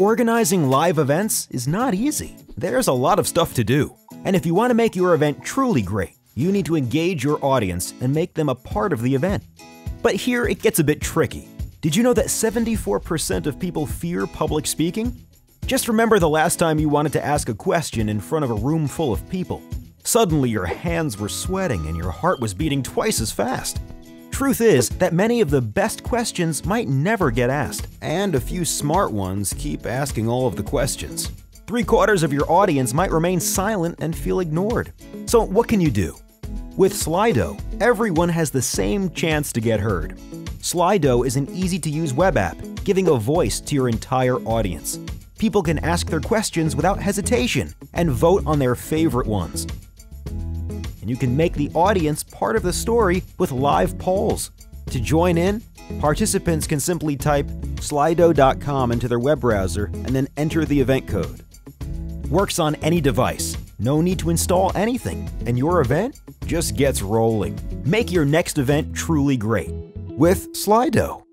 Organizing live events is not easy. There's a lot of stuff to do. And if you want to make your event truly great, you need to engage your audience and make them a part of the event. But here it gets a bit tricky. Did you know that 74% of people fear public speaking? Just remember the last time you wanted to ask a question in front of a room full of people. Suddenly your hands were sweating and your heart was beating twice as fast. Truth is that many of the best questions might never get asked, and a few smart ones keep asking all of the questions. Three quarters of your audience might remain silent and feel ignored. So, what can you do? With Slido, everyone has the same chance to get heard. Slido is an easy to use web app, giving a voice to your entire audience. People can ask their questions without hesitation and vote on their favorite ones and you can make the audience part of the story with live polls. To join in, participants can simply type slido.com into their web browser and then enter the event code. Works on any device, no need to install anything, and your event just gets rolling. Make your next event truly great with Slido.